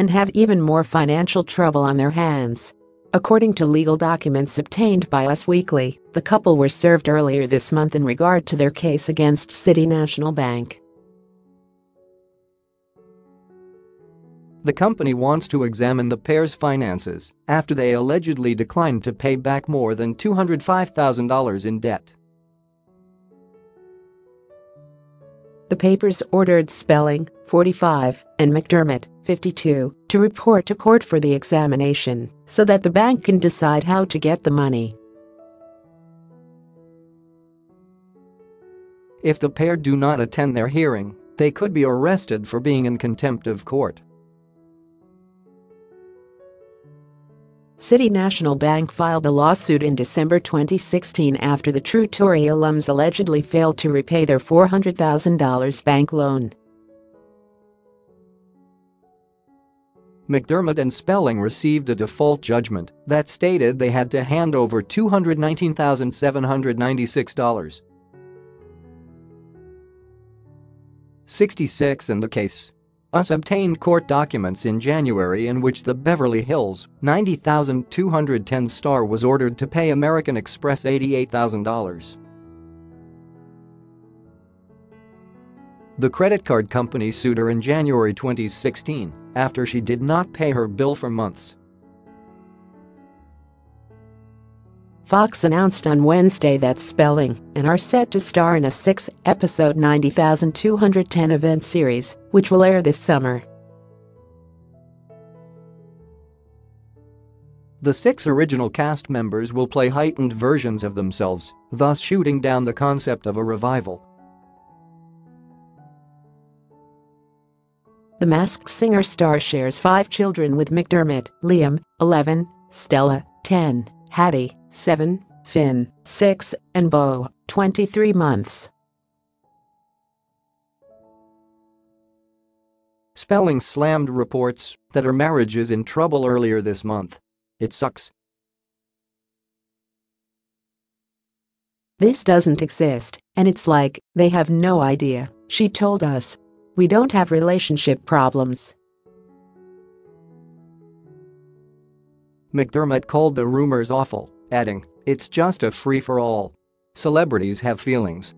and have even more financial trouble on their hands. According to legal documents obtained by Us Weekly, the couple were served earlier this month in regard to their case against City National Bank. The company wants to examine the pair's finances after they allegedly declined to pay back more than $205,000 in debt. The papers ordered Spelling, 45, and McDermott, 52, to report to court for the examination so that the bank can decide how to get the money. If the pair do not attend their hearing, they could be arrested for being in contempt of court. City National Bank filed a lawsuit in December 2016 after the True Tori alums allegedly failed to repay their $400,000 bank loan. McDermott and Spelling received a default judgment that stated they had to hand over $219,796. 66 in the case. US obtained court documents in January in which the Beverly Hills 90,210 star was ordered to pay American Express $88,000. The credit card company sued her in January 2016 after she did not pay her bill for months. Fox announced on Wednesday that Spelling and are set to star in a six-episode 90,210 event series, which will air this summer. The six original cast members will play heightened versions of themselves, thus shooting down the concept of a revival. The Masked Singer star shares five children with McDermott, Liam, 11, Stella, 10, Hattie, 7, Finn, 6, and Beau, 23 months. Spelling slammed reports that her marriage is in trouble earlier this month. It sucks. This doesn't exist, and it's like, they have no idea, she told us. We don't have relationship problems. McDermott called the rumors awful adding, it's just a free-for-all. Celebrities have feelings,